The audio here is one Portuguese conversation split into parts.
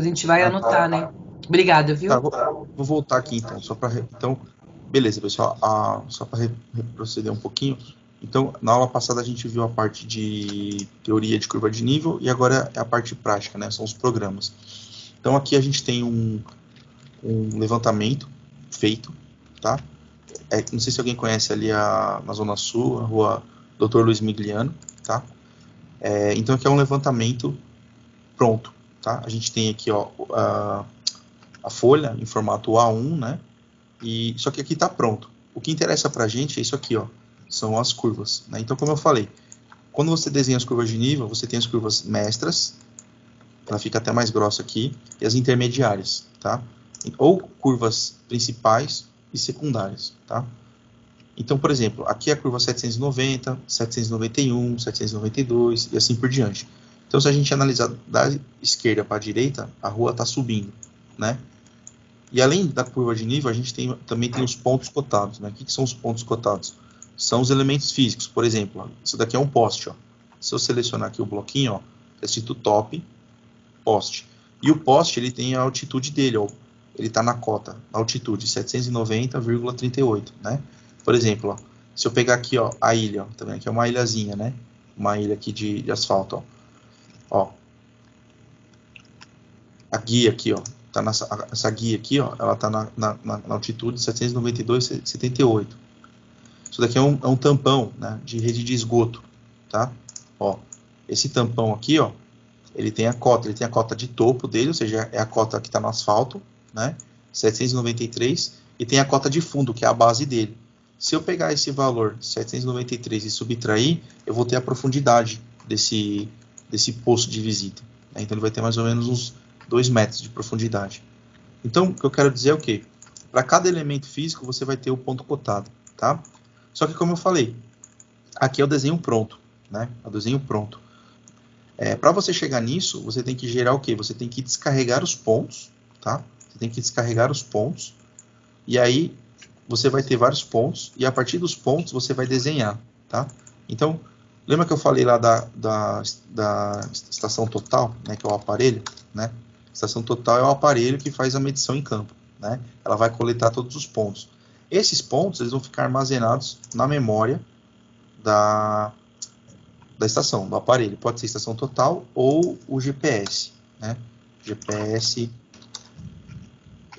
a gente vai anotar, né? Obrigada, viu? Tá, vou, vou, voltar aqui então, só para então, beleza, pessoal. Ah, só para retroceder um pouquinho. Então, na aula passada a gente viu a parte de teoria de curva de nível e agora é a parte prática, né? São os programas. Então, aqui a gente tem um, um levantamento feito, tá? É, não sei se alguém conhece ali a, na Zona Sul, a rua Dr. Luiz Migliano, tá? É, então, aqui é um levantamento pronto, tá? A gente tem aqui, ó, a, a folha em formato A1, né? E, só que aqui está pronto. O que interessa para a gente é isso aqui, ó, são as curvas. Né? Então, como eu falei, quando você desenha as curvas de nível, você tem as curvas mestras, ela fica até mais grossa aqui, e as intermediárias, tá? Ou curvas principais e secundárias, tá? Então, por exemplo, aqui é a curva 790, 791, 792 e assim por diante. Então, se a gente analisar da esquerda para a direita, a rua está subindo, né? E além da curva de nível, a gente tem, também tem os pontos cotados, né? O que, que são os pontos cotados? são os elementos físicos. Por exemplo, isso daqui é um poste. Ó. Se eu selecionar aqui o bloquinho, ó, é escrito top, poste. E o poste ele tem a altitude dele, ó, ele está na cota, altitude 790,38, né? Por exemplo, ó, se eu pegar aqui, ó, a ilha, ó, vendo? Aqui é uma ilhazinha, né? Uma ilha aqui de, de asfalto, ó. Ó. A guia aqui, ó, tá nessa, essa guia aqui, ó, ela tá na, na, na altitude 792,78. Isso daqui é um, é um tampão né, de rede de esgoto, tá? Ó, esse tampão aqui, ó, ele tem a cota, ele tem a cota de topo dele, ou seja, é a cota que está no asfalto, né? 793, e tem a cota de fundo, que é a base dele. Se eu pegar esse valor 793 e subtrair, eu vou ter a profundidade desse, desse poço de visita. Né? Então ele vai ter mais ou menos uns 2 metros de profundidade. Então, o que eu quero dizer é o quê? Para cada elemento físico, você vai ter o ponto cotado, tá? Só que, como eu falei, aqui é o desenho pronto, né? É o desenho pronto. É, Para você chegar nisso, você tem que gerar o quê? Você tem que descarregar os pontos, tá? Você tem que descarregar os pontos, e aí você vai ter vários pontos, e a partir dos pontos você vai desenhar, tá? Então, lembra que eu falei lá da, da, da estação total, né? Que é o aparelho, né? Estação total é o aparelho que faz a medição em campo, né? Ela vai coletar todos os pontos. Esses pontos eles vão ficar armazenados na memória da, da estação, do aparelho. Pode ser estação total ou o GPS, né? GPS,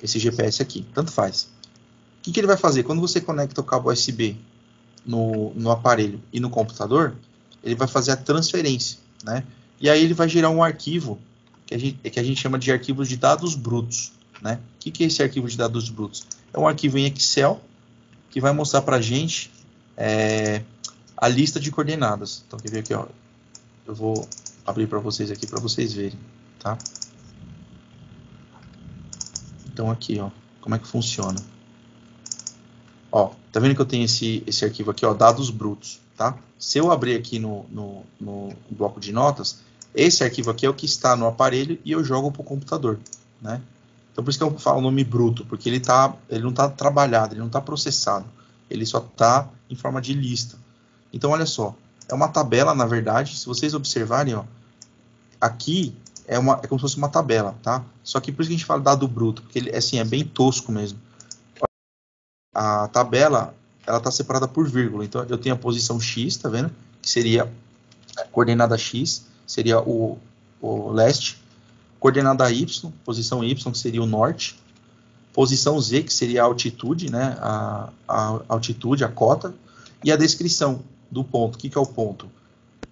esse GPS aqui, tanto faz. O que, que ele vai fazer? Quando você conecta o cabo USB no, no aparelho e no computador, ele vai fazer a transferência, né? E aí ele vai gerar um arquivo que a gente, que a gente chama de arquivos de dados brutos, né? O que, que é esse arquivo de dados brutos? é um arquivo em Excel que vai mostrar para a gente é, a lista de coordenadas. Então, quer ver aqui, ó, eu vou abrir para vocês aqui para vocês verem, tá? Então, aqui, ó, como é que funciona? Ó, tá vendo que eu tenho esse, esse arquivo aqui, ó, dados brutos, tá? Se eu abrir aqui no, no, no bloco de notas, esse arquivo aqui é o que está no aparelho e eu jogo para o computador, né? Então por isso que eu falo o nome bruto, porque ele, tá, ele não está trabalhado, ele não está processado. Ele só está em forma de lista. Então olha só, é uma tabela, na verdade, se vocês observarem, ó, aqui é, uma, é como se fosse uma tabela, tá? Só que por isso que a gente fala dado bruto, porque ele assim, é bem tosco mesmo. A tabela, ela está separada por vírgula. Então eu tenho a posição x, tá vendo? Que seria a coordenada x, seria o, o leste, coordenada Y, posição Y, que seria o norte, posição Z, que seria a altitude, né, a, a altitude, a cota, e a descrição do ponto. O que, que é o ponto?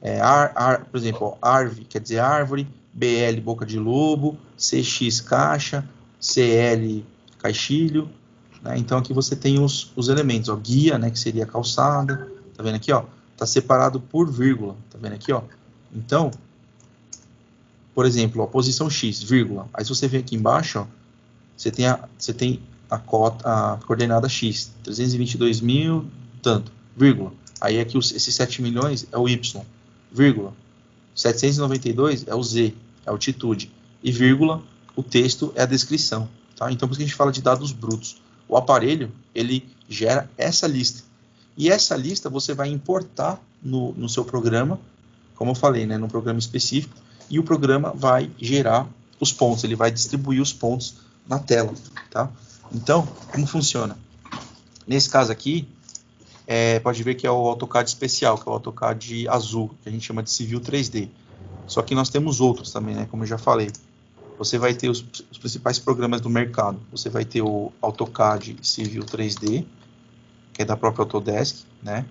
É, ar, ar, por exemplo, ARV quer dizer árvore, BL boca de lobo, CX caixa, CL caixilho. Né? Então aqui você tem os, os elementos, ó, guia, né, que seria calçada. Tá vendo aqui, ó? Tá separado por vírgula. Tá vendo aqui, ó? Então por exemplo, a posição x, vírgula. Aí se você vem aqui embaixo, ó, você tem a, você tem a, cota, a coordenada x, 322 mil, tanto, vírgula. Aí aqui os, esses 7 milhões é o y, vírgula. 792 é o z, é a altitude. E vírgula, o texto é a descrição. Tá? Então por isso que a gente fala de dados brutos. O aparelho, ele gera essa lista. E essa lista você vai importar no, no seu programa, como eu falei, né, num programa específico, e o programa vai gerar os pontos, ele vai distribuir os pontos na tela, tá? Então, como funciona? Nesse caso aqui, é, pode ver que é o AutoCAD especial, que é o AutoCAD azul, que a gente chama de Civil 3D. Só que nós temos outros também, né? Como eu já falei. Você vai ter os, os principais programas do mercado. Você vai ter o AutoCAD Civil 3D, que é da própria Autodesk, né?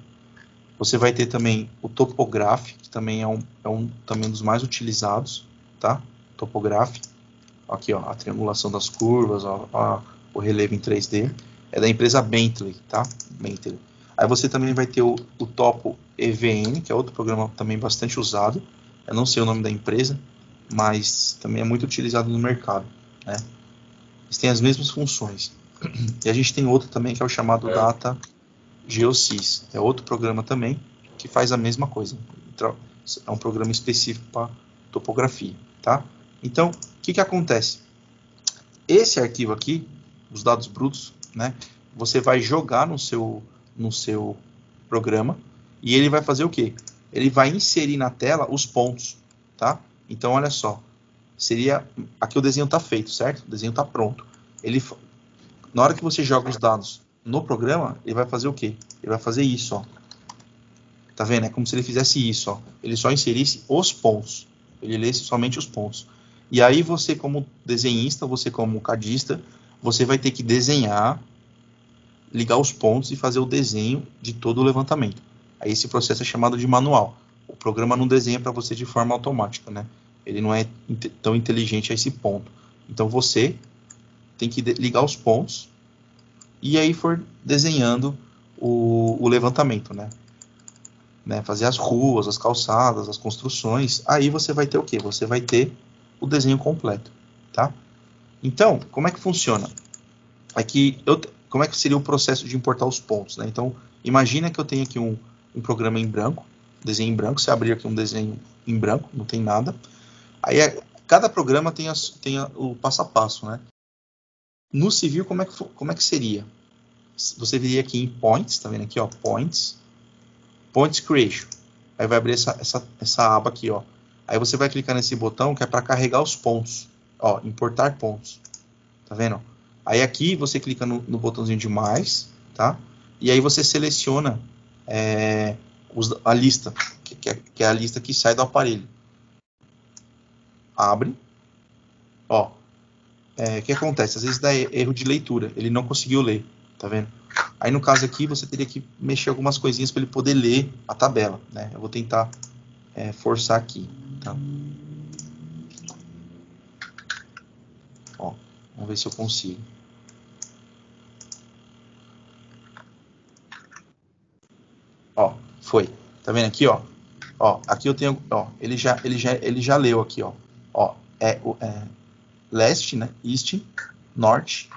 Você vai ter também o Topograph, que também é um, é um também dos mais utilizados, tá? Topograph. Aqui, ó, a triangulação das curvas, ó, ó, o relevo em 3D. É da empresa Bentley, tá? Bentley. Aí você também vai ter o, o Topo EVN, que é outro programa também bastante usado. Eu não sei o nome da empresa, mas também é muito utilizado no mercado. Né? Eles têm as mesmas funções. E a gente tem outro também que é o chamado é. Data GeoSys. É outro programa também que faz a mesma coisa. É um programa específico para topografia. Tá? Então, o que, que acontece? Esse arquivo aqui, os dados brutos, né, você vai jogar no seu no seu programa e ele vai fazer o quê? Ele vai inserir na tela os pontos, tá? Então, olha só, seria aqui o desenho está feito, certo? O desenho está pronto. Ele, na hora que você joga os dados no programa, ele vai fazer o quê? Ele vai fazer isso, ó. Tá vendo? É como se ele fizesse isso, ó. Ele só inserisse os pontos. Ele lesse somente os pontos. E aí você, como desenhista, você como cadista, você vai ter que desenhar ligar os pontos e fazer o desenho de todo o levantamento. Aí esse processo é chamado de manual. O programa não desenha para você de forma automática, né? Ele não é tão inteligente a esse ponto. Então você tem que ligar os pontos e aí for desenhando o, o levantamento, né? né? Fazer as ruas, as calçadas, as construções. Aí você vai ter o que? Você vai ter o desenho completo, tá? Então, como é que funciona? É que eu, como é que seria o processo de importar os pontos. Né? Então, imagina que eu tenho aqui um, um programa em branco, desenho em branco, você abrir aqui um desenho em branco, não tem nada. Aí, é, cada programa tem, tem a, o passo a passo, né? No civil, como é, que, como é que seria? Você viria aqui em Points, tá vendo aqui, ó, Points, Points Creation. Aí vai abrir essa, essa, essa aba aqui, ó. Aí você vai clicar nesse botão que é para carregar os pontos. Ó, importar pontos. Tá vendo? Aí aqui você clica no, no botãozinho de mais, tá? E aí você seleciona é, os, a lista, que, que, é, que, é, a lista que sai do aparelho. Abre. Ó. É, o que acontece? Às vezes dá erro de leitura. Ele não conseguiu ler, tá vendo? Aí no caso aqui você teria que mexer algumas coisinhas para ele poder ler a tabela, né? Eu vou tentar é, forçar aqui, tá? Ó, vamos ver se eu consigo. Ó, foi. Tá vendo aqui, ó? Ó, aqui eu tenho, ó, ele já, ele já, ele já leu aqui, ó. Ó, é o é, leste, né? East, norte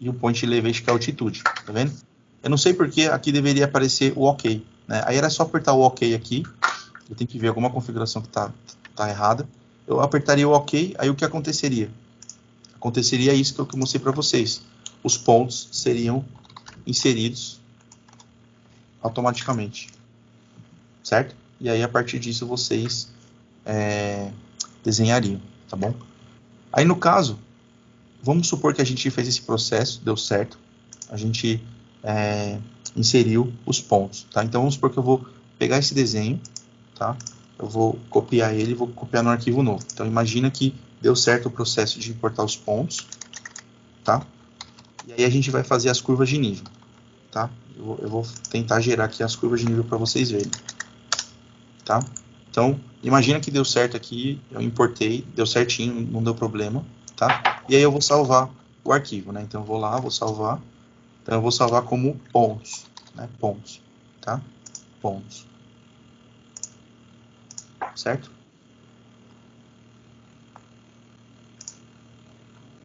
e o point elevation que é a altitude, tá vendo? Eu não sei porque aqui deveria aparecer o OK, né? Aí era só apertar o OK aqui. Eu tenho que ver alguma configuração que tá, tá errada. Eu apertaria o OK, aí o que aconteceria? Aconteceria isso que eu mostrei para vocês. Os pontos seriam inseridos automaticamente, certo? E aí a partir disso vocês é, desenhariam, tá bom? Aí no caso, vamos supor que a gente fez esse processo, deu certo, a gente é, inseriu os pontos, tá? Então vamos supor que eu vou pegar esse desenho, tá? Eu vou copiar ele e vou copiar no arquivo novo. Então imagina que deu certo o processo de importar os pontos, tá? E aí a gente vai fazer as curvas de nível, tá? Eu eu vou tentar gerar aqui as curvas de nível para vocês verem. Tá? Então, imagina que deu certo aqui, eu importei, deu certinho, não deu problema, tá? E aí eu vou salvar o arquivo, né? Então eu vou lá, vou salvar. Então eu vou salvar como pontos, né? Pontos, tá? Pontos. Certo?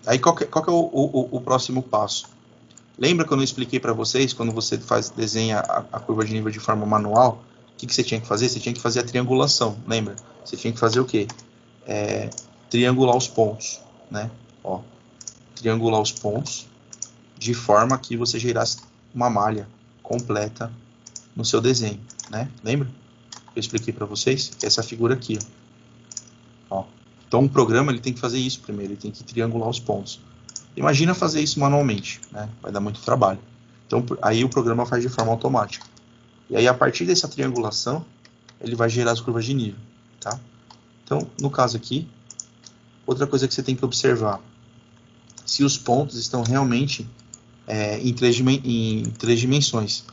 Aí qual que, qual que é o, o, o próximo passo? Lembra quando eu expliquei para vocês, quando você faz desenha a, a, curva de nível de forma manual, que, que você tinha que fazer? Você tinha que fazer a triangulação, lembra? Você tinha que fazer o quê? É, triangular os pontos, né? Ó, triangular os pontos de forma que você gerasse uma malha completa no seu desenho, né? Lembra? Eu expliquei para vocês essa figura aqui, ó. Então, o programa ele tem que fazer isso primeiro, ele tem que triangular os pontos. Imagina fazer isso manualmente, né? vai dar muito trabalho. Então, aí o programa faz de forma automática. E aí, a partir dessa triangulação, ele vai gerar as curvas de nível. Tá? Então, no caso aqui, outra coisa que você tem que observar, se os pontos estão realmente é, em, três, em, três, dimensões.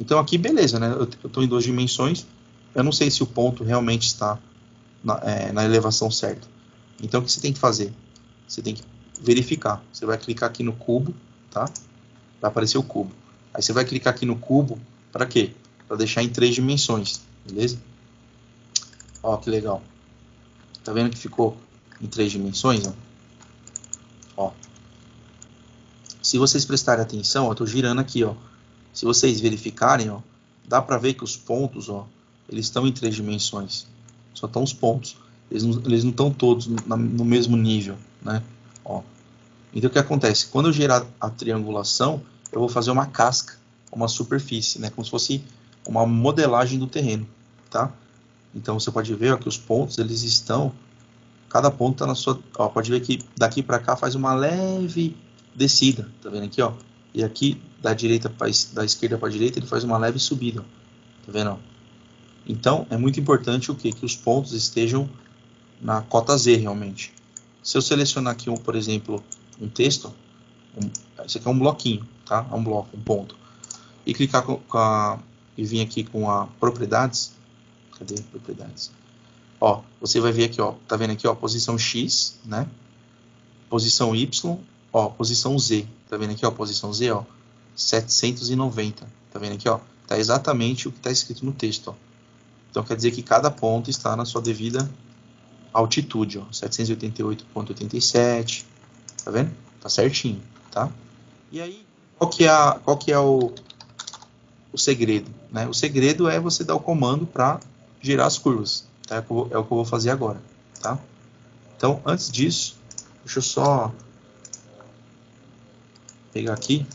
Então, aqui, beleza, né? eu estou em duas dimensões, eu não sei se o ponto realmente está na, é, na elevação certa. Então, o que você tem que fazer? Você tem que verificar. Você vai clicar aqui no cubo, tá? Vai aparecer o cubo. Aí você vai clicar aqui no cubo, para quê? Para deixar em três dimensões, beleza? Ó, que legal. Tá vendo que ficou em três dimensões, ó? ó. Se vocês prestarem atenção, eu tô girando aqui, ó. Se vocês verificarem, ó, dá para ver que os pontos, ó, eles estão em três dimensões. Só estão os pontos. Eles não, estão todos no, no mesmo nível, né? Ó. Então o que acontece? Quando eu gerar a triangulação, eu vou fazer uma casca, uma superfície, né? Como se fosse uma modelagem do terreno, tá? Então você pode ver ó, que os pontos eles estão, cada ponto está na sua, ó, pode ver que daqui para cá faz uma leve descida, tá vendo aqui, ó? E aqui da direita para da esquerda para direita ele faz uma leve subida, tá vendo? Ó? Então é muito importante o que que os pontos estejam na cota Z realmente. Se eu selecionar aqui, um, por exemplo, um texto, um, esse aqui é um bloquinho, tá? É um bloco, um ponto. E clicar com, com a, e vir aqui com a propriedades, cadê propriedades? Ó, você vai ver aqui, ó, tá vendo aqui, ó, posição X, né? Posição Y, ó, posição Z, tá vendo aqui, ó, posição Z, ó, 790, tá vendo aqui, ó? Tá exatamente o que está escrito no texto, ó. Então quer dizer que cada ponto está na sua devida altitude, ó, 788.87, tá vendo? Tá certinho, tá? E aí, qual que é, a, qual que é o, o segredo? Né? O segredo é você dar o comando para girar as curvas, tá? É é o que eu vou fazer agora, tá? Então, antes disso, deixa eu só pegar aqui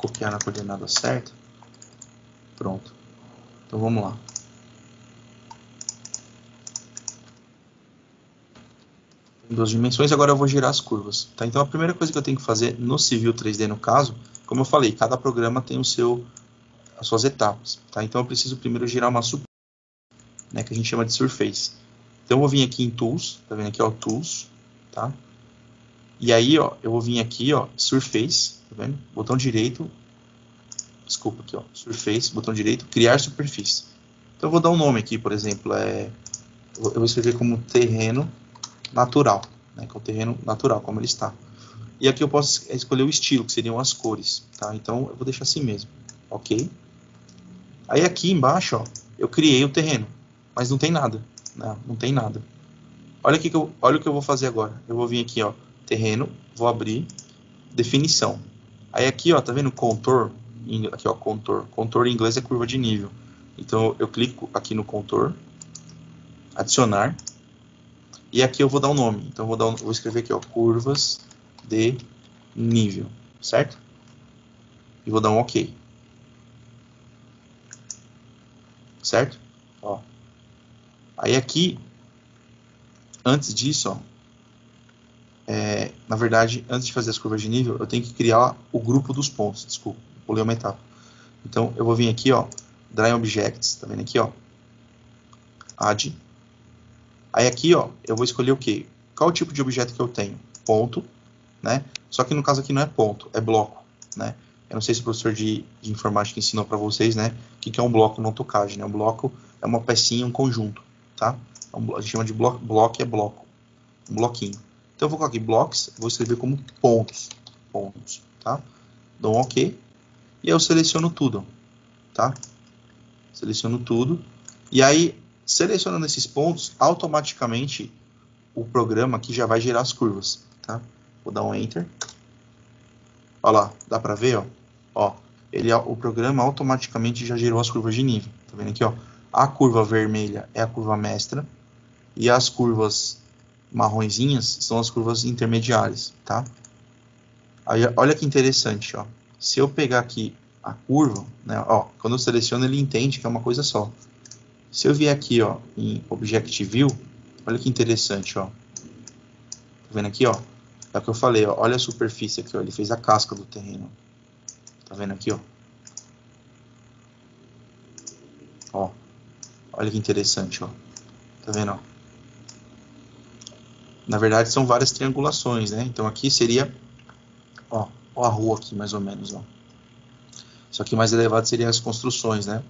copiar na coordenada certa. Pronto. Então vamos lá. Duas dimensões, agora eu vou girar as curvas. Tá? Então a primeira coisa que eu tenho que fazer no Civil 3D, no caso, como eu falei, cada programa tem o seu, as suas etapas. Tá? Então eu preciso primeiro girar uma super, né, que a gente chama de Surface. Então eu vou vir aqui em Tools, tá vendo aqui, ó, Tools, tá? E aí, ó, eu vou vir aqui, ó, Surface, tá vendo? Botão direito, desculpa aqui, ó, Surface, botão direito, criar superfície. Então eu vou dar um nome aqui, por exemplo, é, eu vou escrever como terreno natural, né, que é o terreno natural, como ele está. E aqui eu posso escolher o estilo, que seriam as cores, tá? Então eu vou deixar assim mesmo, ok? Aí aqui embaixo, ó, eu criei o terreno, mas não tem nada, né? Não tem nada. Olha, aqui que eu, olha o que eu vou fazer agora. Eu vou vir aqui, ó, terreno, vou abrir, definição. Aí aqui, ó, tá vendo contour? aqui ó, contour. Contour em inglês é curva de nível. Então eu clico aqui no contour, adicionar, e aqui eu vou dar um nome. Então vou, dar um, vou escrever aqui ó, curvas de nível, certo? E vou dar um OK. Certo? Ó. Aí aqui, antes disso, ó, é, na verdade, antes de fazer as curvas de nível, eu tenho que criar o grupo dos pontos, desculpa pulei uma etapa. Então, eu vou vir aqui, ó, Drawing Objects, tá vendo aqui, ó, Add. Aí aqui, ó, eu vou escolher o quê? Qual o tipo de objeto que eu tenho? Ponto, né? Só que no caso aqui não é ponto, é bloco, né? Eu não sei se o professor de, de informática ensinou para vocês, né? O que, que é um bloco não tocagem, né? Um bloco é uma pecinha, um conjunto, tá? É um, a gente chama de bloco, bloco é bloco, um bloquinho. Então eu vou colocar aqui blocos, vou escrever como pontos, pontos, tá? Dou um OK e eu seleciono tudo, tá? Seleciono tudo e aí selecionando esses pontos, automaticamente o programa aqui já vai gerar as curvas, tá? Vou dar um enter. Olha lá, dá para ver, ó. Ó, ele o programa automaticamente já gerou as curvas de nível. Tá vendo aqui, ó? A curva vermelha é a curva mestra e as curvas marronzinhas são as curvas intermediárias, tá? Aí, olha que interessante, ó se eu pegar aqui a curva, né? Ó, quando eu seleciono, ele entende que é uma coisa só. Se eu vier aqui, ó, em Object View, olha que interessante, ó. Tá vendo aqui, ó? É o que eu falei, ó. Olha a superfície aqui, ó. Ele fez a casca do terreno. Tá vendo aqui, ó? Ó. Olha que interessante, ó. Tá vendo, ó? Na verdade, são várias triangulações, né? Então, aqui seria, ó, ó a rua aqui, mais ou menos, ó. Só que mais elevado seriam as construções, né?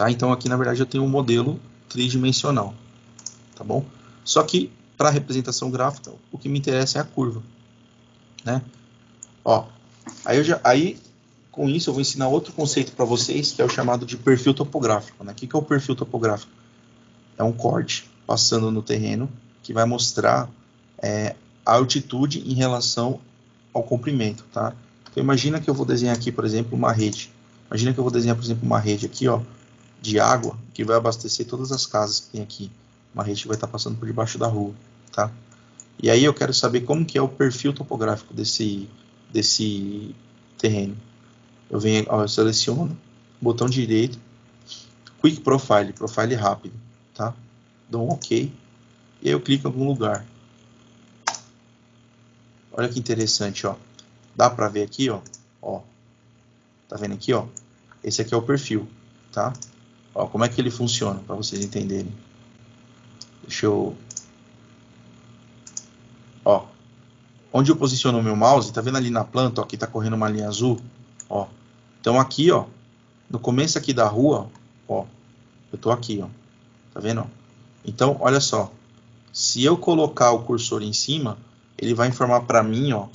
Tá? Então, aqui, na verdade, eu tenho um modelo tridimensional, tá bom? Só que, para representação gráfica, o que me interessa é a curva, né? Ó, aí, eu já, aí com isso, eu vou ensinar outro conceito para vocês, que é o chamado de perfil topográfico. Né? O que é o perfil topográfico? É um corte passando no terreno que vai mostrar é, a altitude em relação ao comprimento. Tá? Então, imagina que eu vou desenhar aqui, por exemplo, uma rede. Imagina que eu vou desenhar, por exemplo, uma rede aqui ó, de água que vai abastecer todas as casas que tem aqui. Uma rede que vai estar passando por debaixo da rua. Tá? E aí eu quero saber como que é o perfil topográfico desse, desse terreno eu venho, ó, eu seleciono, botão direito, Quick Profile, profile rápido, tá? Dou um OK e aí eu clico em algum lugar. Olha que interessante, ó. Dá para ver aqui, ó, ó. Tá vendo aqui, ó? Esse aqui é o perfil, tá? Ó, como é que ele funciona para vocês entenderem. Deixa eu Ó, onde eu posiciono o meu mouse, tá vendo ali na planta, ó, que tá correndo uma linha azul, ó. Então aqui, ó, no começo aqui da rua, ó, eu tô aqui, ó. Tá vendo? Então, olha só. Se eu colocar o cursor em cima, ele vai informar para mim, ó,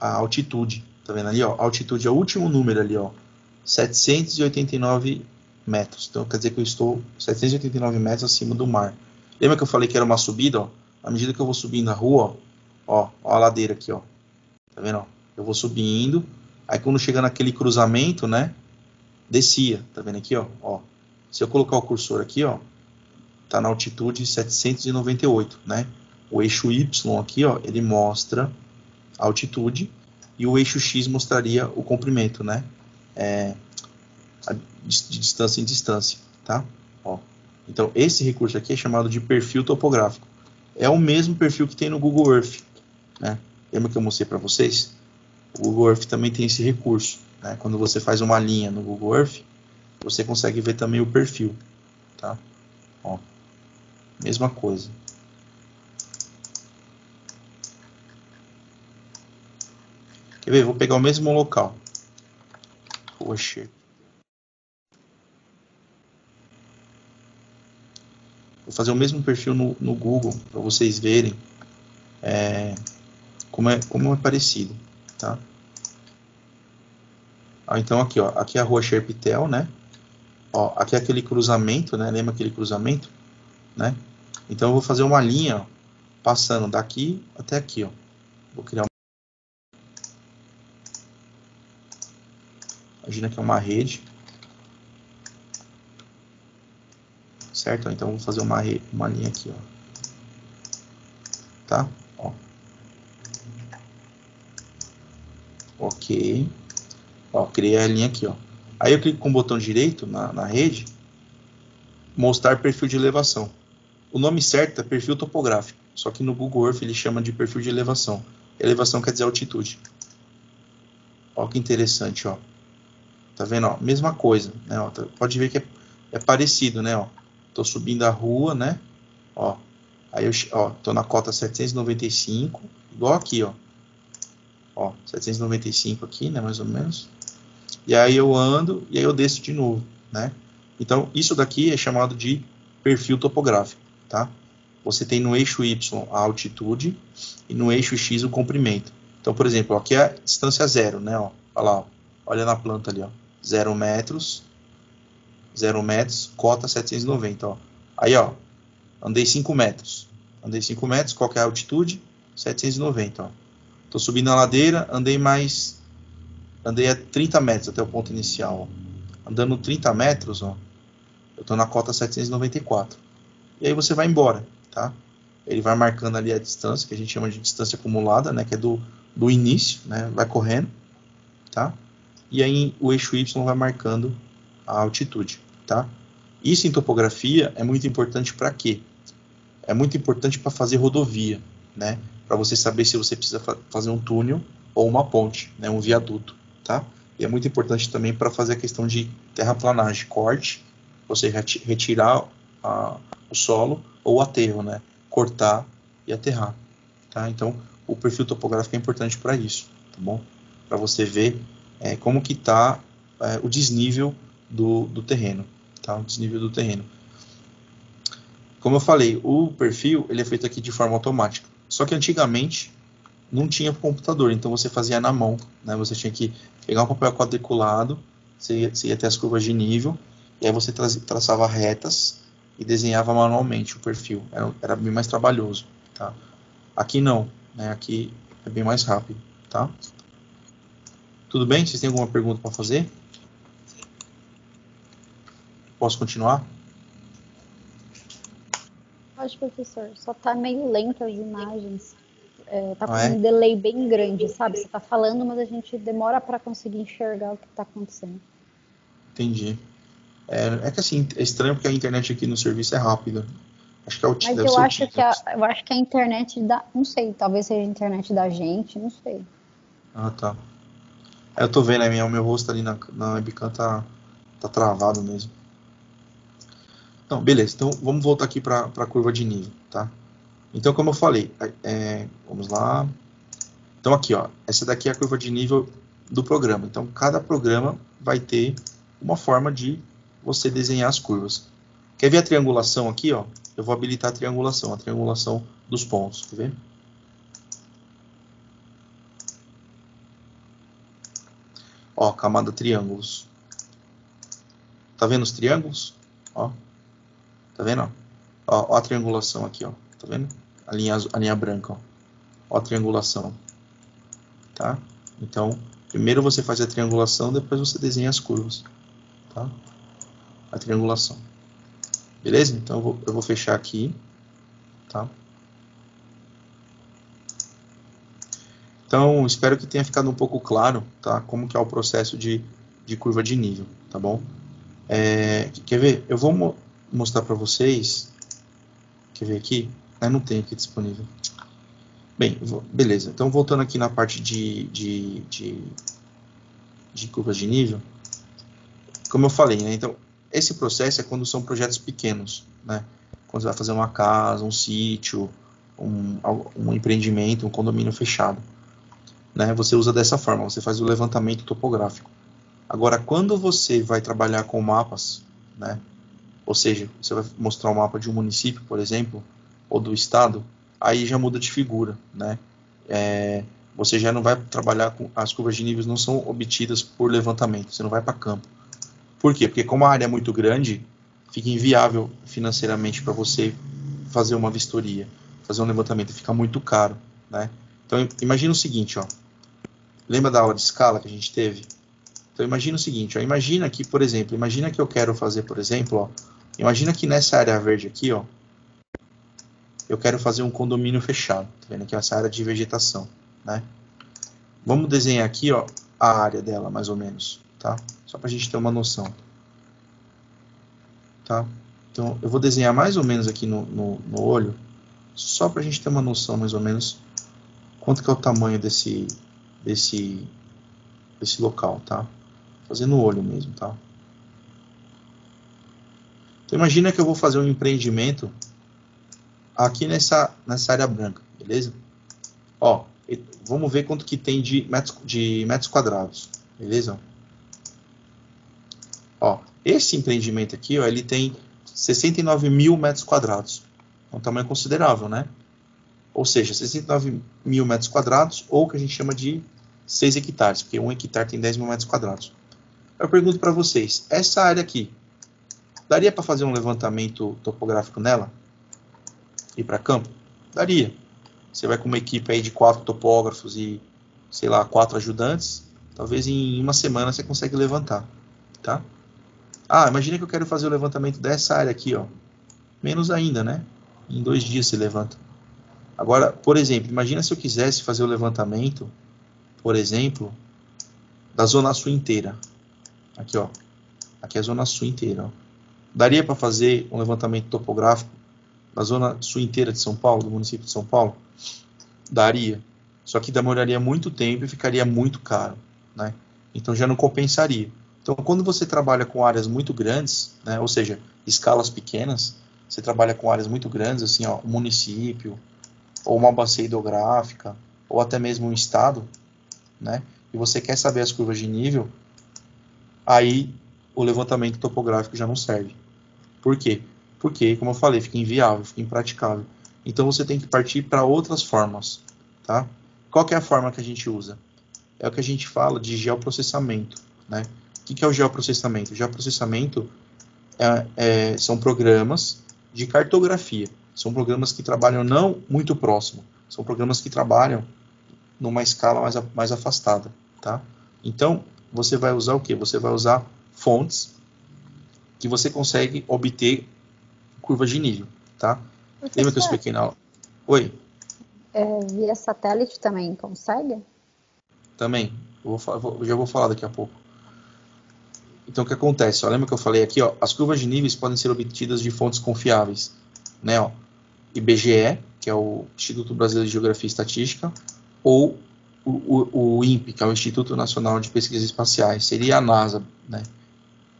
a altitude. Tá vendo ali, ó? A altitude é o último número ali, ó. 789 metros. Então, quer dizer que eu estou 789 metros acima do mar. Lembra que eu falei que era uma subida, ó? À medida que eu vou subindo a rua, ó, ó, a ladeira aqui, ó. Tá vendo, ó? Eu vou subindo, Aí quando chega naquele cruzamento, né? Descia, tá vendo aqui, ó? ó. Se eu colocar o cursor aqui, ó, tá na altitude 798, né? O eixo Y aqui, ó, ele mostra a altitude e o eixo X mostraria o comprimento, né? É, de distância em distância, tá? Ó. Então, esse recurso aqui é chamado de perfil topográfico. É o mesmo perfil que tem no Google Earth, né? Lembra que eu mostrei para vocês? O Google Earth também tem esse recurso. Né? Quando você faz uma linha no Google Earth, você consegue ver também o perfil. Tá? Ó, mesma coisa. Quer ver? Vou pegar o mesmo local. Poxa. Vou fazer o mesmo perfil no, no Google para vocês verem é, como, é, como é parecido tá? Ah, então aqui, ó, aqui é a rua Sherpitel, né? Ó, aqui é aquele cruzamento, né? Lembra aquele cruzamento, né? Então eu vou fazer uma linha, ó, passando daqui até aqui, ó. Vou criar uma... Imagina que é uma rede. Certo? Então vou fazer uma, uma linha aqui, ó. Tá? Ok. Ó, criei a linha aqui, ó. Aí eu clico com o botão direito na, na rede, mostrar perfil de elevação. O nome certo é perfil topográfico, só que no Google Earth ele chama de perfil de elevação. Elevação quer dizer altitude. Ó que interessante, ó. Tá vendo, ó? Mesma coisa, né? Ó, tá, pode ver que é, é, parecido, né? Ó, tô subindo a rua, né? Ó, aí eu, ó, tô na cota 795, igual aqui, ó ó, 795 aqui, né, mais ou menos. E aí eu ando e aí eu desço de novo, né? Então, isso daqui é chamado de perfil topográfico, tá? Você tem no eixo Y a altitude e no eixo X o comprimento. Então, por exemplo, aqui é a distância zero, né? Ó, olha lá, ó. olha na planta ali, ó. 0 metros, 0 metros, cota 790, ó. Aí, ó, andei 5 metros. Andei 5 metros, qual é a altitude? 790, ó. Estou subindo a ladeira, andei mais. Andei a 30 metros até o ponto inicial. Ó. Andando 30 metros, ó, eu estou na cota 794. E aí você vai embora, tá? Ele vai marcando ali a distância, que a gente chama de distância acumulada, né? Que é do, do início, né? Vai correndo, tá? E aí o eixo Y vai marcando a altitude, tá? Isso em topografia é muito importante para quê? É muito importante para fazer rodovia, né? Para você saber se você precisa fa fazer um túnel ou uma ponte, né? Um viaduto, tá? E é muito importante também para fazer a questão de terraplanagem, corte, você retirar a, o solo ou aterro, né? Cortar e aterrar, tá? Então, o perfil topográfico é importante para isso, tá bom? Para você ver é, como que está é, o desnível do, do terreno, tá? O desnível do terreno. Como eu falei, o perfil ele é feito aqui de forma automática. Só que antigamente não tinha computador, então você fazia na mão, né? Você tinha que pegar um papel quadriculado, você ia, você ia ter as curvas de nível, e aí você tra traçava retas e desenhava manualmente o perfil. Era, era, bem mais trabalhoso, tá? Aqui não, né? Aqui é bem mais rápido, tá? Tudo bem? Vocês têm alguma pergunta para fazer? Posso continuar? Pode, professor. Só tá meio lento as imagens. É, tá com ah, é? um delay bem grande, sabe? Você tá falando, mas a gente demora para conseguir enxergar o que tá acontecendo. Entendi. É, é, que assim, é estranho porque a internet aqui no serviço é rápida. Acho que é o Mas eu acho, que a, eu acho que a internet da. Não sei, talvez seja a internet da gente, não sei. Ah, tá. É, eu tô vendo, né, o meu rosto ali na, na webcam tá, tá travado mesmo. Então, beleza. Então, vamos voltar aqui para a curva de nível, tá? Então, como eu falei, é, vamos lá. Então, aqui, ó, essa daqui é a curva de nível do programa. Então, cada programa vai ter uma forma de você desenhar as curvas. Quer ver a triangulação aqui, ó? Eu vou habilitar a triangulação, a triangulação dos pontos, quer ver? Ó, camada triângulos. Tá vendo os triângulos? Ó. Tá vendo? Ó, ó a triangulação aqui, ó. Tá vendo? A linha, a linha branca, ó. ó a triangulação. Tá? Então, primeiro você faz a triangulação, depois você desenha as curvas. Tá? A triangulação. Beleza? Então, eu vou, eu vou fechar aqui. Tá? Então, espero que tenha ficado um pouco claro, tá? Como que é o processo de, de curva de nível, tá bom? É, quer ver? Eu vou mostrar para vocês. Quer ver aqui? Eu não tenho aqui disponível. Bem, beleza. Então, voltando aqui na parte de, de, de, de curvas de nível. Como eu falei, né? Então, esse processo é quando são projetos pequenos, né? Quando você vai fazer uma casa, um sítio, um, um empreendimento, um condomínio fechado. Né? Você usa dessa forma, você faz o levantamento topográfico. Agora, quando você vai trabalhar com mapas, né? Ou seja, você vai mostrar o um mapa de um município, por exemplo, ou do estado, aí já muda de figura, né? É, você já não vai trabalhar com as curvas de níveis não são obtidas por levantamento, você não vai para campo. Por quê? Porque como a área é muito grande, fica inviável financeiramente para você fazer uma vistoria, fazer um levantamento, fica muito caro, né? Então imagina o seguinte, ó. Lembra da aula de escala que a gente teve? Então imagina o seguinte, ó, imagina que, por exemplo, imagina que eu quero fazer, por exemplo, ó, imagina que nessa área verde aqui, ó, eu quero fazer um condomínio fechado, tá vendo aqui essa área de vegetação, né? Vamos desenhar aqui, ó, a área dela, mais ou menos, tá? Só para a gente ter uma noção, tá? Então, eu vou desenhar mais ou menos aqui no, no, no olho, só para a gente ter uma noção, mais ou menos, quanto que é o tamanho desse, desse, desse local, tá? Fazendo o olho mesmo, tá? Então, imagina que eu vou fazer um empreendimento aqui nessa, nessa área branca, beleza? Ó, vamos ver quanto que tem de metros, de metros quadrados, beleza? Ó, esse empreendimento aqui, ó, ele tem 69 mil metros quadrados. É um tamanho considerável, né? Ou seja, 69 mil metros quadrados, ou o que a gente chama de 6 hectares, porque um hectare tem 10 mil metros quadrados. Eu pergunto para vocês, essa área aqui, daria para fazer um levantamento topográfico nela? ir para campo? Daria. Você vai com uma equipe aí de quatro topógrafos e, sei lá, quatro ajudantes, talvez em uma semana você consegue levantar, tá? Ah, imagina que eu quero fazer o levantamento dessa área aqui, ó. Menos ainda, né? Em dois dias você levanta. Agora, por exemplo, imagina se eu quisesse fazer o levantamento, por exemplo, da Zona Sul inteira. Aqui, ó. Aqui é a Zona Sul inteira. Ó. Daria para fazer um levantamento topográfico da Zona Sul inteira de São Paulo, do município de São Paulo? Daria. Só que demoraria muito tempo e ficaria muito caro, né? Então já não compensaria. Então, quando você trabalha com áreas muito grandes, né, ou seja, escalas pequenas, você trabalha com áreas muito grandes, assim, ó, um município, ou uma bacia hidrográfica, ou até mesmo um estado, né, e você quer saber as curvas de nível, aí o levantamento topográfico já não serve. Por quê? Porque, como eu falei, fica inviável, fica impraticável. Então você tem que partir para outras formas, tá? Qual é a forma que a gente usa? É o que a gente fala de geoprocessamento, né? O que é o geoprocessamento? O geoprocessamento é, é, são programas de cartografia. São programas que trabalham não muito próximo. São programas que trabalham numa escala mais, mais afastada, tá? Então, você vai usar o que? Você vai usar fontes que você consegue obter curvas de nível, tá? Lembra que eu expliquei na aula? Oi? É, via satélite também consegue? Também. Eu vou, já vou falar daqui a pouco. Então, o que acontece? Ó, lembra que eu falei aqui? Ó, as curvas de níveis podem ser obtidas de fontes confiáveis. Né, ó, IBGE, que é o Instituto Brasileiro de Geografia e Estatística, ou o, o, o, INPE, que é o Instituto Nacional de Pesquisas Espaciais. Seria a NASA, né?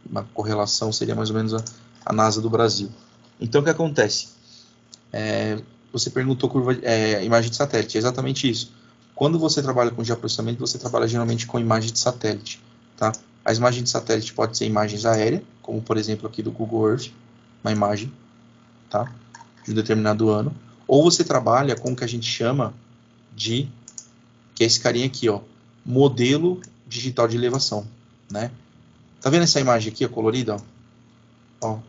Uma correlação seria mais ou menos a, a NASA do Brasil. Então, o que acontece? É, você perguntou curva, é, imagem de satélite, é exatamente isso. Quando você trabalha com geoprocessamento, você trabalha geralmente com imagem de satélite, tá? As imagens de satélite pode ser imagens aéreas, como por exemplo aqui do Google Earth, uma imagem, tá? De um determinado ano. Ou você trabalha com o que a gente chama de, que é esse carinha aqui, ó, modelo digital de elevação, né? Tá vendo essa imagem aqui, colorida? Ó,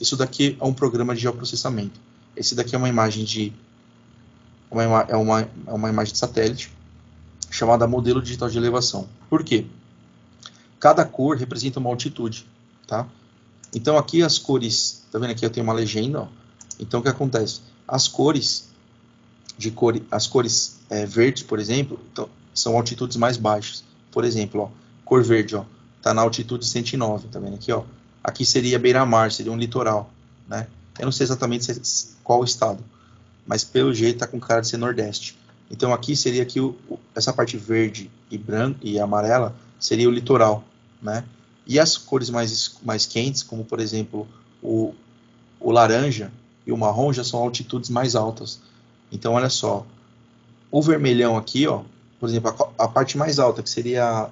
isso daqui é um programa de geoprocessamento. Esse daqui é uma imagem de uma, é, uma, é uma imagem de satélite chamada modelo digital de elevação. Por quê? Cada cor representa uma altitude, tá? Então aqui as cores, tá vendo aqui eu tenho uma legenda, ó. Então o que acontece? As cores de cor, as cores é, verdes, por exemplo, então, são altitudes mais baixas. Por exemplo, ó, cor verde, ó, tá na altitude 109, tá vendo aqui, ó? Aqui seria beira-mar, seria um litoral, né? Eu não sei exatamente qual estado, mas pelo jeito tá com cara de ser nordeste. Então aqui seria que essa parte verde e e amarela seria o litoral, né? E as cores mais, mais quentes, como por exemplo o, o laranja e o marrom, já são altitudes mais altas. Então, olha só, o vermelhão aqui, ó, por exemplo, a, a parte mais alta, que seria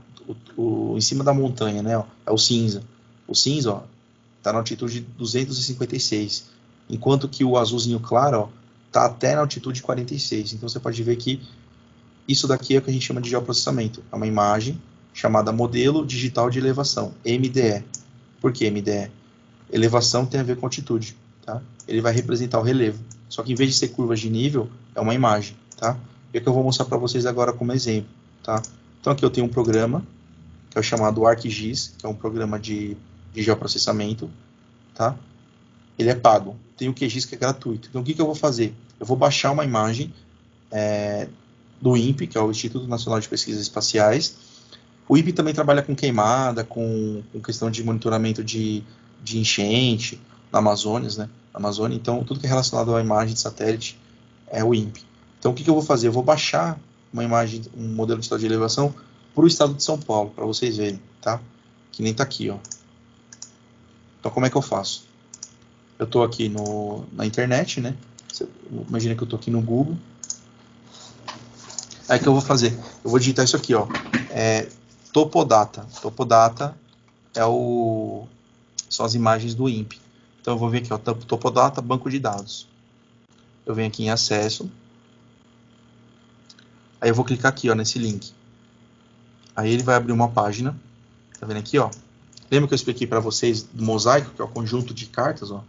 o, em cima da montanha, né, ó, é o cinza. O cinza, ó, tá na altitude de 256, enquanto que o azulzinho claro, ó, tá até na altitude de 46. Então, você pode ver que isso daqui é o que a gente chama de geoprocessamento. É uma imagem chamada Modelo Digital de Elevação, MDE. Por que MDE? Elevação tem a ver com altitude, tá? Ele vai representar o relevo. Só que em vez de ser curvas de nível, é uma imagem, tá? E é que eu vou mostrar para vocês agora como exemplo, tá? Então aqui eu tenho um programa, que é o chamado ArcGIS, que é um programa de, de geoprocessamento, tá? Ele é pago. Tem o QGIS que é gratuito. Então o que, que eu vou fazer? Eu vou baixar uma imagem é, do INPE, que é o Instituto Nacional de Pesquisas Espaciais, o IPE também trabalha com queimada, com, com questão de monitoramento de, de enchente na Amazônia, né? Amazônia, então tudo que é relacionado à imagem de satélite é o INPE. Então o que, que eu vou fazer? Eu vou baixar uma imagem, um modelo de estado de elevação para o estado de São Paulo, para vocês verem, tá? Que nem está aqui, ó. Então como é que eu faço? Eu estou aqui no, na internet, né? imagina que eu estou aqui no Google. Aí que eu vou fazer? Eu vou digitar isso aqui, ó. É, Topodata. Topodata é o, são as imagens do INPE. Então eu vou vir aqui, ó, Topodata, banco de dados. Eu venho aqui em acesso. Aí eu vou clicar aqui, ó, nesse link. Aí ele vai abrir uma página. Tá vendo aqui, ó? Lembra que eu expliquei para vocês do mosaico, que é o conjunto de cartas, ó?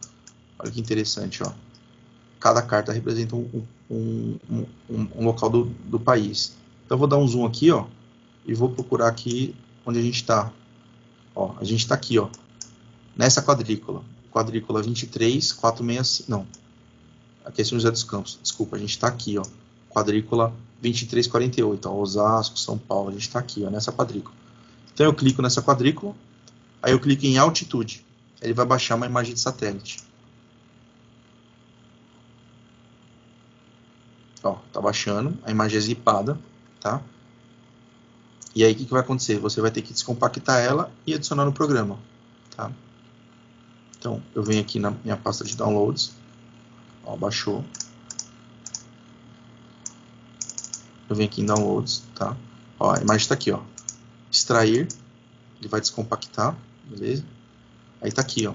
Olha que interessante, ó. Cada carta representa um, um, um, um local do, do país. Então eu vou dar um zoom aqui, ó e vou procurar aqui onde a gente está. Ó, a gente está aqui, ó, nessa quadrícula. Quadrícula 23, 465, não. Aqui é São José dos Campos. Desculpa, a gente está aqui, ó. Quadrícula 2348, ó, Osasco, São Paulo. A gente está aqui, ó, nessa quadrícula. Então eu clico nessa quadrícula, aí eu clico em altitude. Ele vai baixar uma imagem de satélite. Ó, tá baixando, a imagem é zipada, tá? E aí o que, que vai acontecer? Você vai ter que descompactar ela e adicionar no programa, tá? Então, eu venho aqui na minha pasta de downloads, ó, baixou. Eu venho aqui em downloads, tá? Ó, a imagem está aqui, ó. Extrair, ele vai descompactar, beleza? Aí está aqui, ó.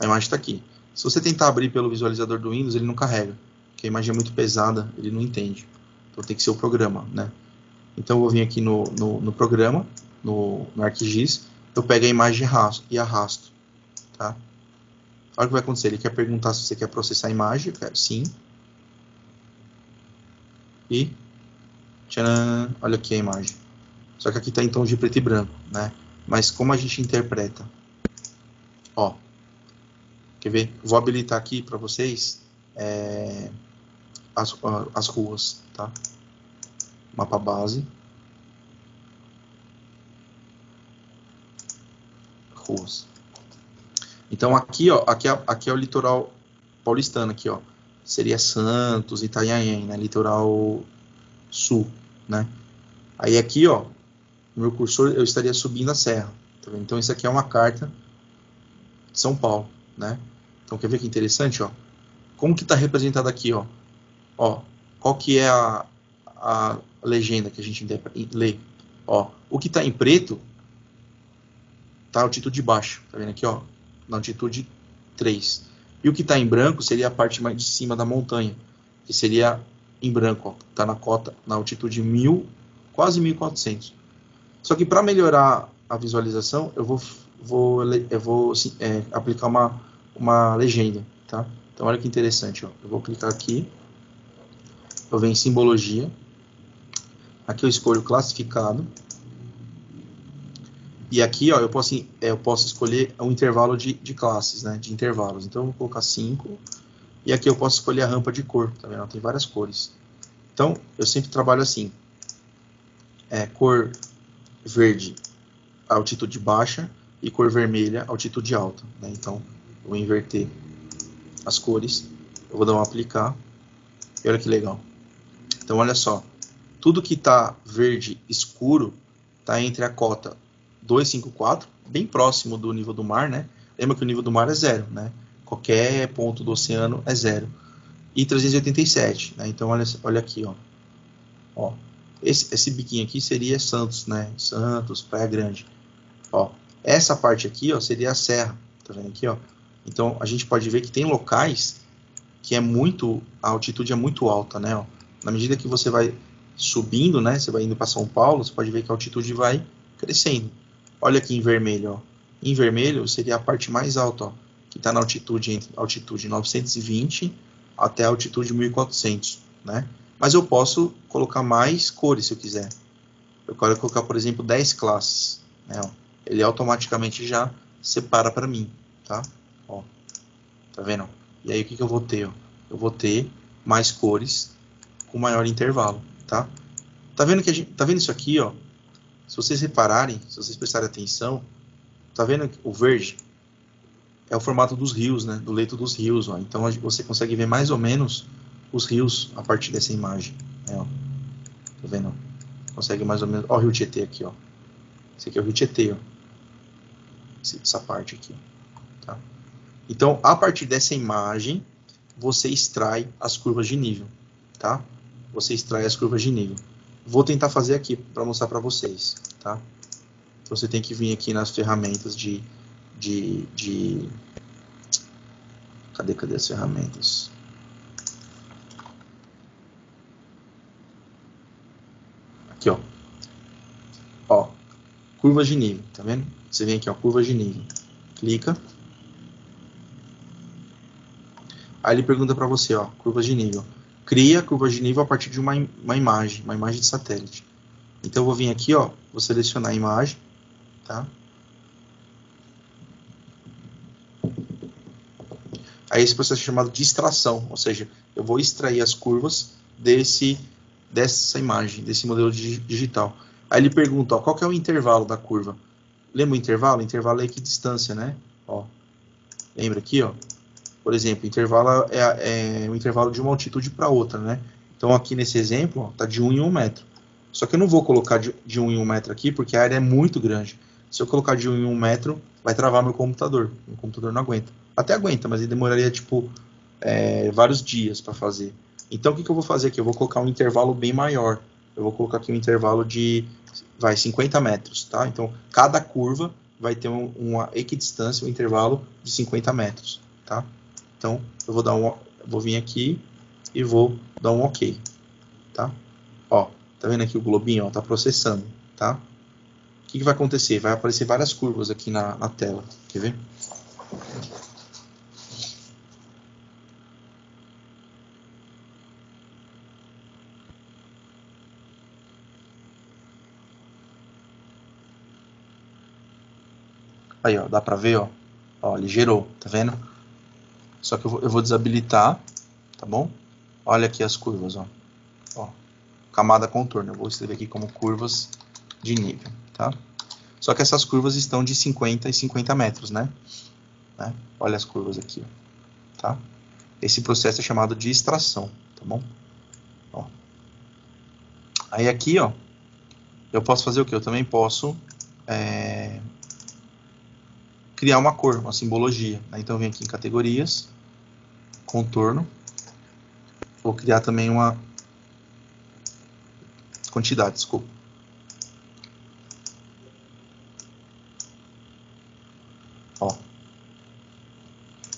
A imagem está aqui. Se você tentar abrir pelo visualizador do Windows, ele não carrega porque a imagem é muito pesada, ele não entende. Então tem que ser o programa, né? Então eu vou vir aqui no, no, no programa, no, no ArcGIS, eu pego a imagem e arrasto, e arrasto tá? Olha o que vai acontecer, ele quer perguntar se você quer processar a imagem, sim. E, tcharam, olha aqui a imagem. Só que aqui está em tom de preto e branco, né? Mas como a gente interpreta? Ó, quer ver? Vou habilitar aqui para vocês é, as, as ruas, tá? Mapa base. Ruas. Então aqui, ó, aqui, é, aqui é o litoral paulistano aqui, ó. Seria Santos, Itanhaém, né? Litoral sul, né? Aí aqui, ó, no meu cursor eu estaria subindo a serra. Tá então isso aqui é uma carta de São Paulo, né? Então quer ver que interessante, ó? Como que está representado aqui, ó? Ó, qual que é a, a legenda que a gente lê? Ó, o que está em preto a altitude baixa, tá vendo aqui, ó? Na altitude 3. E o que está em branco seria a parte mais de cima da montanha, que seria em branco, ó, tá na cota, na altitude 1000, quase 1400. Só que para melhorar a visualização, eu vou, vou, eu vou assim, é, aplicar uma, uma legenda, tá? Então, olha que interessante. Ó. Eu vou clicar aqui. Eu venho em simbologia. Aqui eu escolho classificado. E aqui ó, eu, posso, é, eu posso escolher um intervalo de, de classes, né, de intervalos. Então, eu vou colocar 5. E aqui eu posso escolher a rampa de cor. Tá vendo? Tem várias cores. Então, eu sempre trabalho assim. É, cor verde, altitude baixa. E cor vermelha, altitude alta. Né? Então, eu vou inverter as cores. Eu vou dar um aplicar. E olha que legal. Então, olha só. Tudo que está verde escuro está entre a cota 254, bem próximo do nível do mar, né? Lembra que o nível do mar é zero, né? Qualquer ponto do oceano é zero. E 387, né? Então, olha, olha aqui, ó. ó esse, esse biquinho aqui seria Santos, né? Santos, Praia Grande. Ó, essa parte aqui, ó, seria a serra. Tá vendo aqui, ó? Então a gente pode ver que tem locais que é muito a altitude é muito alta, né? Ó. Na medida que você vai subindo, né? Você vai indo para São Paulo, você pode ver que a altitude vai crescendo. Olha aqui em vermelho, ó. Em vermelho seria a parte mais alta, ó, que está na altitude entre altitude 920 até a altitude 1400, né? Mas eu posso colocar mais cores se eu quiser. Eu quero colocar, por exemplo, 10 classes, né? Ele automaticamente já separa para mim, tá? Ó, tá vendo? E aí o que, que eu vou ter? Ó? Eu vou ter mais cores com maior intervalo, tá? Tá vendo que gente, tá vendo isso aqui, ó? Se vocês repararem, se vocês prestarem atenção, tá vendo o verde é o formato dos rios, né? Do leito dos rios, ó. Então você consegue ver mais ou menos os rios a partir dessa imagem, né, ó. Tá vendo? Consegue mais ou menos, ó, o Rio Tietê aqui, ó. Esse aqui é o Rio Tietê, ó. Essa parte aqui, tá? Então, a partir dessa imagem, você extrai as curvas de nível, tá? Você extrai as curvas de nível. Vou tentar fazer aqui para mostrar para vocês, tá? Você tem que vir aqui nas ferramentas de, de, de... Cadê, cadê as ferramentas? Aqui, ó. Ó, curvas de nível, tá vendo? Você vem aqui, ó, curvas de nível. Clica. Aí ele pergunta para você, ó, curvas de nível. Cria curvas de nível a partir de uma, uma imagem, uma imagem de satélite. Então eu vou vir aqui, ó, vou selecionar a imagem, tá? Aí esse processo é chamado de extração, ou seja, eu vou extrair as curvas desse dessa imagem, desse modelo digital. Aí ele pergunta, ó, qual que é o intervalo da curva? Lembra o intervalo? O intervalo é equidistância, né? Ó, lembra aqui, ó? Por exemplo, intervalo é, é o intervalo de uma altitude para outra, né? Então aqui nesse exemplo, está de 1 em 1 metro. Só que eu não vou colocar de, de 1 em 1 metro aqui, porque a área é muito grande. Se eu colocar de 1 em 1 metro, vai travar meu computador. Meu computador não aguenta. Até aguenta, mas ele demoraria, tipo, é, vários dias para fazer. Então, o que, que eu vou fazer aqui? Eu vou colocar um intervalo bem maior. Eu vou colocar aqui um intervalo de, vai, 50 metros, tá? Então, cada curva vai ter um, uma equidistância, um intervalo de 50 metros, tá? Então, eu vou dar um, vou vir aqui e vou dar um OK, tá? Ó, tá vendo aqui o globinho, ó, tá processando, tá? O que, que vai acontecer? Vai aparecer várias curvas aqui na, na tela, quer ver? Aí, ó, dá pra ver, ó. Ó, ele gerou, tá vendo? Só que eu vou, eu vou desabilitar, tá bom? Olha aqui as curvas, ó. ó. Camada contorno. Eu vou escrever aqui como curvas de nível, tá? Só que essas curvas estão de 50 e 50 metros, né? né? Olha as curvas aqui, ó. tá? Esse processo é chamado de extração, tá bom? Ó. Aí aqui, ó, eu posso fazer o que? Eu também posso é, criar uma cor, uma simbologia. Né? Então, eu venho aqui em categorias, contorno, vou criar também uma quantidade, desculpa. Ó.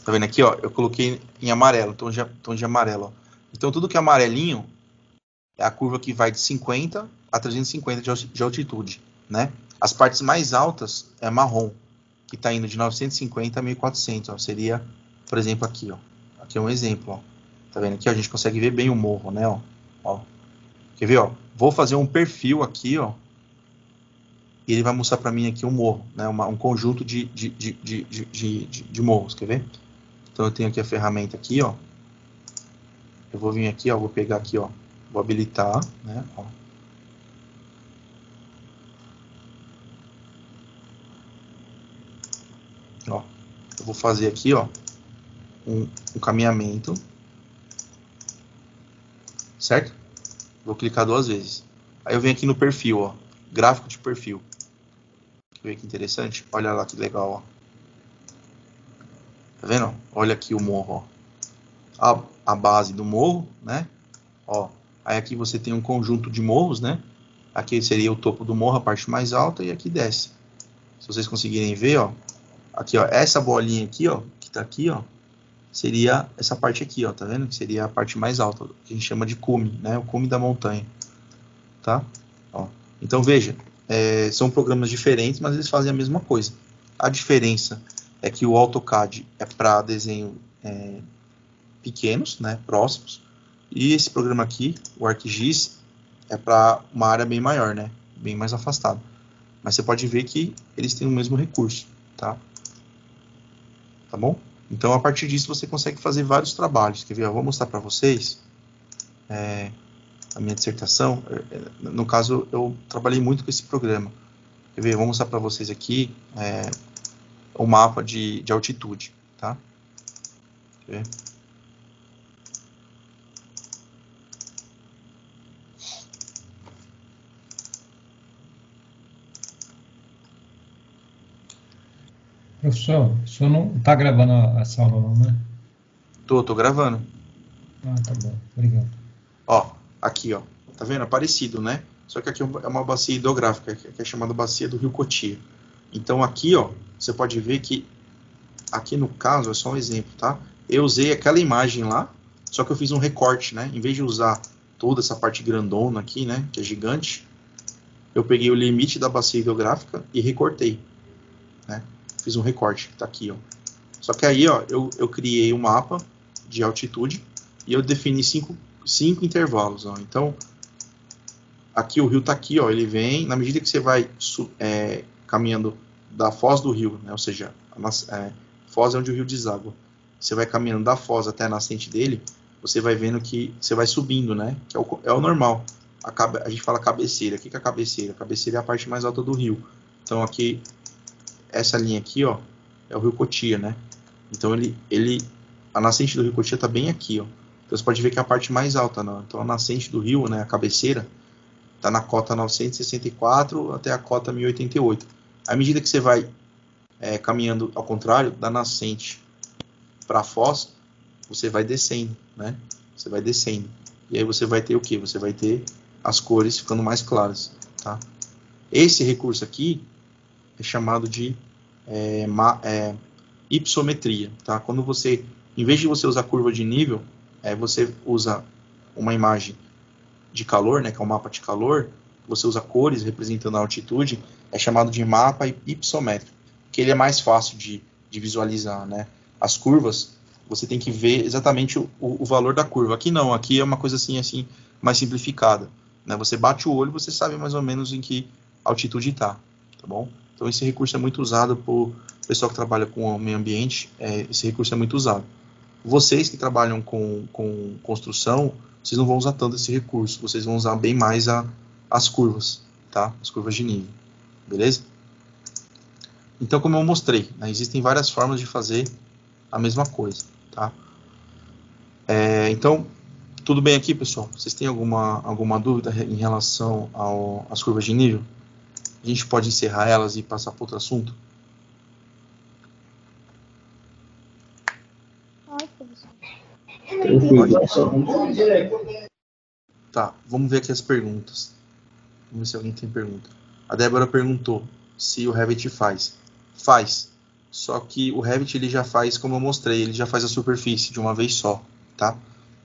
Tá vendo aqui, ó? Eu coloquei em amarelo, tom de, tom de amarelo. Ó. Então, tudo que é amarelinho é a curva que vai de 50 a 350 de altitude, né? As partes mais altas é marrom, que está indo de 950 a 1400, ó, seria, por exemplo, aqui, ó. Aqui é um exemplo, ó. Tá vendo aqui? Ó, a gente consegue ver bem o morro, né, ó. ó. Quer ver, ó? Vou fazer um perfil aqui, ó. E ele vai mostrar para mim aqui um morro, né? Uma, um conjunto de, de, de, de, de, de, de morros, quer ver? Então eu tenho aqui a ferramenta aqui, ó. Eu vou vir aqui, ó, vou pegar aqui, ó. Vou habilitar, né, ó. Ó, eu vou fazer aqui, ó, um, um caminhamento, certo? Vou clicar duas vezes. Aí eu venho aqui no perfil, ó, gráfico de perfil. Ver que interessante. Olha lá que legal, ó. Tá vendo? Olha aqui o morro, ó. A, a base do morro, né? Ó, aí aqui você tem um conjunto de morros, né? Aqui seria o topo do morro, a parte mais alta, e aqui desce. Se vocês conseguirem ver, ó, Aqui, ó, essa bolinha aqui, ó, que tá aqui, ó, seria essa parte aqui, ó, tá vendo? Que seria a parte mais alta, que a gente chama de cume, né? O cume da montanha, tá? Ó. Então, veja, é, são programas diferentes, mas eles fazem a mesma coisa. A diferença é que o AutoCAD é para desenho é, pequenos, né, próximos, e esse programa aqui, o ArcGIS, é para uma área bem maior, né, bem mais afastado. Mas você pode ver que eles têm o mesmo recurso, tá? Tá bom? Então, a partir disso, você consegue fazer vários trabalhos. Quer ver? Eu vou mostrar para vocês é, a minha dissertação. É, é, no caso, eu trabalhei muito com esse programa. Quer ver? Eu vou mostrar para vocês aqui é, o mapa de, de altitude, tá? Quer ver? Professor, o senhor não está gravando essa aula não, né? Tô, tô gravando. Ah, tá bom. Obrigado. Ó, aqui, ó. Tá vendo? É parecido, né? Só que aqui é uma bacia hidrográfica, que é chamada bacia do Rio Cotia. Então aqui, ó, você pode ver que aqui no caso é só um exemplo, tá? Eu usei aquela imagem lá, só que eu fiz um recorte, né? Em vez de usar toda essa parte grandona aqui, né, que é gigante, eu peguei o limite da bacia hidrográfica e recortei, né? Fiz um recorte, tá aqui, ó. Só que aí, ó, eu, eu criei um mapa de altitude e eu defini cinco, cinco intervalos, ó. Então, aqui o rio tá aqui, ó, ele vem, na medida que você vai é, caminhando da foz do rio, né, ou seja, a é, foz é onde o rio deságua. você vai caminhando da foz até a nascente dele, você vai vendo que você vai subindo, né? Que é o, é o normal. A, a gente fala cabeceira. O que é a cabeceira? A cabeceira é a parte mais alta do rio. Então aqui, essa linha aqui, ó, é o rio Cotia, né? Então ele, ele, a nascente do rio Cotia está bem aqui, ó. Então você pode ver que é a parte mais alta, não. Então a nascente do rio, né, a cabeceira, está na cota 964 até a cota 1088. À medida que você vai é, caminhando ao contrário, da nascente para a foz, você vai descendo, né? Você vai descendo. E aí você vai ter o que? Você vai ter as cores ficando mais claras, tá? Esse recurso aqui é chamado de é, é, ipsometria, tá? Quando você, em vez de você usar curva de nível, é, você usa uma imagem de calor, né, que é um mapa de calor, você usa cores representando a altitude, é chamado de mapa ipsométrico, que ele é mais fácil de, de visualizar, né? As curvas, você tem que ver exatamente o, o, valor da curva. Aqui não, aqui é uma coisa assim, assim mais simplificada. Né? Você bate o olho, você sabe mais ou menos em que altitude está, tá bom? Então esse recurso é muito usado por pessoal que trabalha com o meio ambiente, é, esse recurso é muito usado. Vocês que trabalham com, com construção, vocês não vão usar tanto esse recurso, vocês vão usar bem mais a, as curvas, tá? As curvas de nível, beleza? Então, como eu mostrei, né, existem várias formas de fazer a mesma coisa, tá? É, então, tudo bem aqui, pessoal? Vocês têm alguma, alguma dúvida em relação ao, às curvas de nível? A gente pode encerrar elas e passar para outro assunto? Tá, vamos ver aqui as perguntas. Vamos ver se alguém tem pergunta. A Débora perguntou se o Revit faz. Faz. Só que o Revit ele já faz, como eu mostrei, ele já faz a superfície de uma vez só, tá?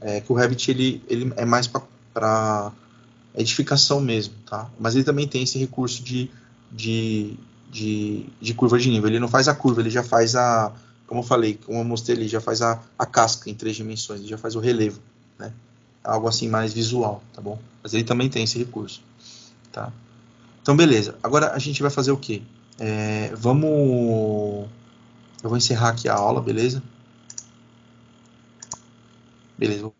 É que o Revit ele, ele é mais para edificação mesmo, tá? Mas ele também tem esse recurso de, de, de, de, curva de nível. Ele não faz a curva, ele já faz a, como eu falei, como eu mostrei, ele já faz a, a casca em três dimensões, ele já faz o relevo, né? Algo assim mais visual, tá bom? Mas ele também tem esse recurso, tá? Então, beleza. Agora a gente vai fazer o quê? É, vamos. Eu vou encerrar aqui a aula, beleza? Beleza.